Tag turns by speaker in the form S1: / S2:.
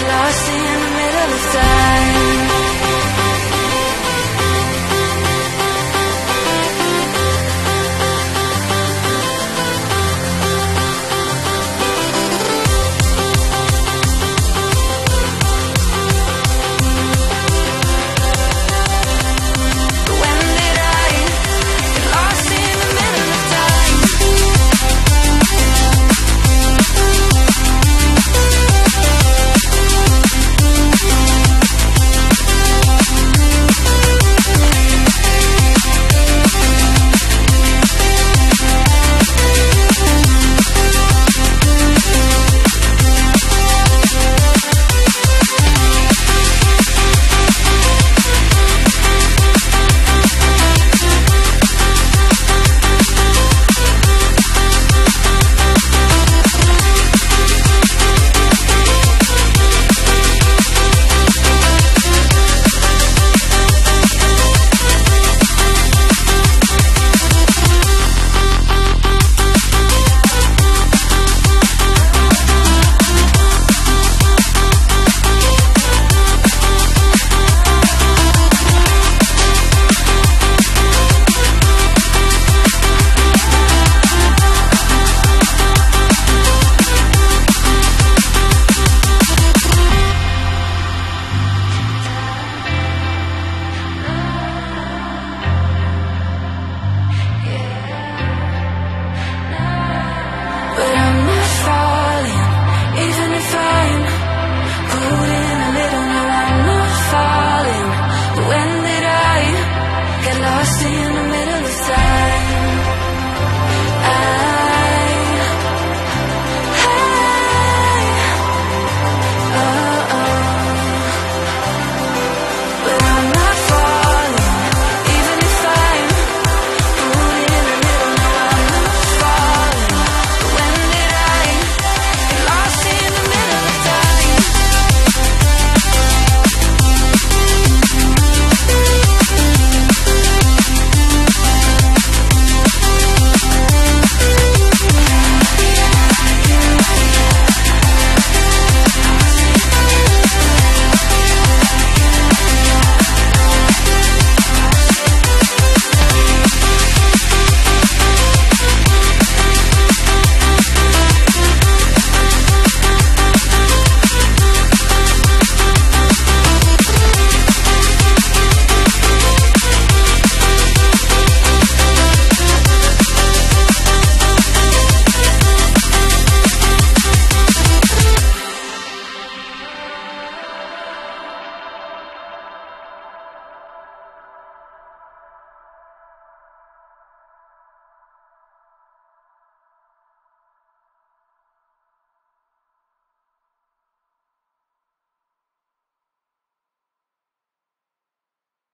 S1: Lost in.